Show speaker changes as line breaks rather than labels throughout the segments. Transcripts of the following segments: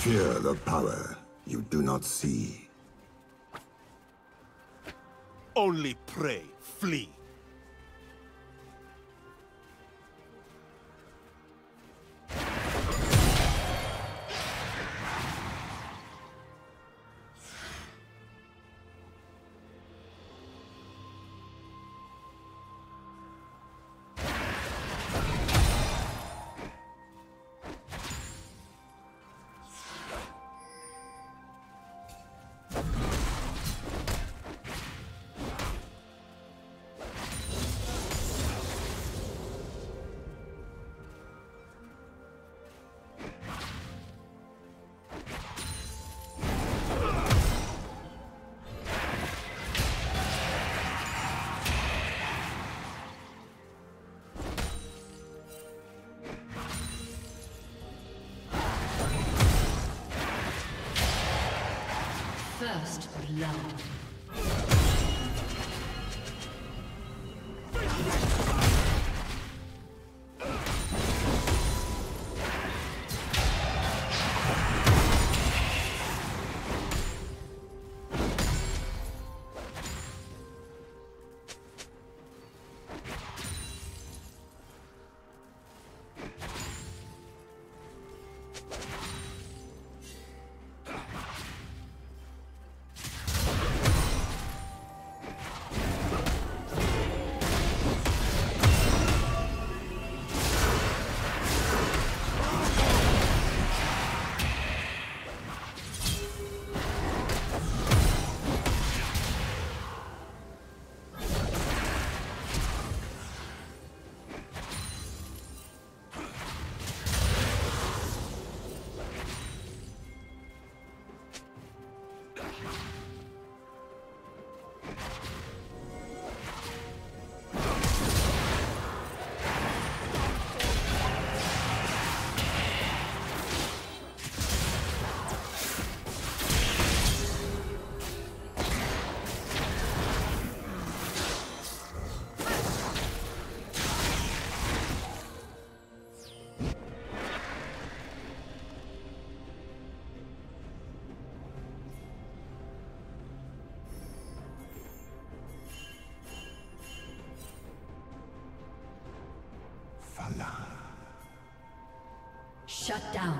Fear the power you do not see.
Only prey, flee.
First blood. Shut down.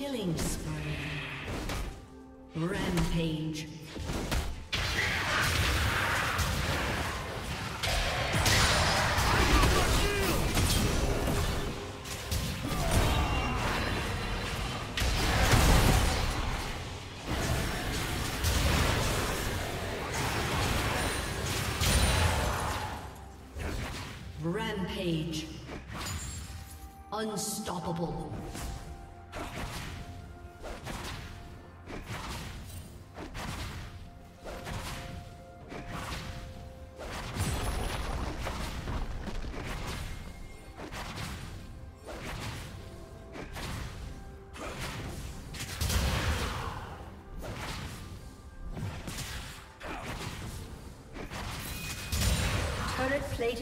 Killing spree. Rampage. Rampage. Unstoppable.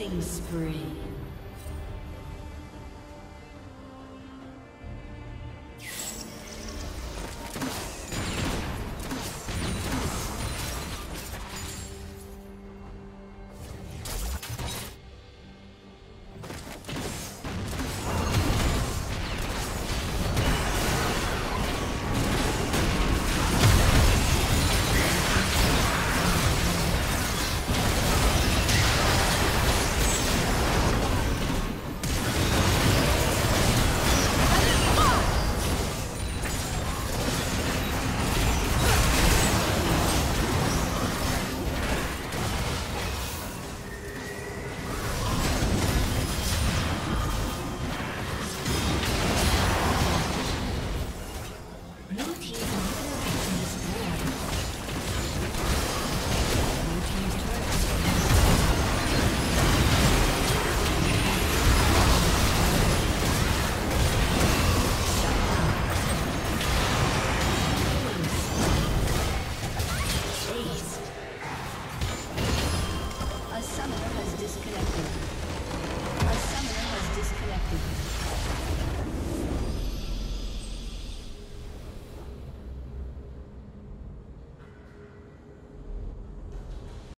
Killing spree.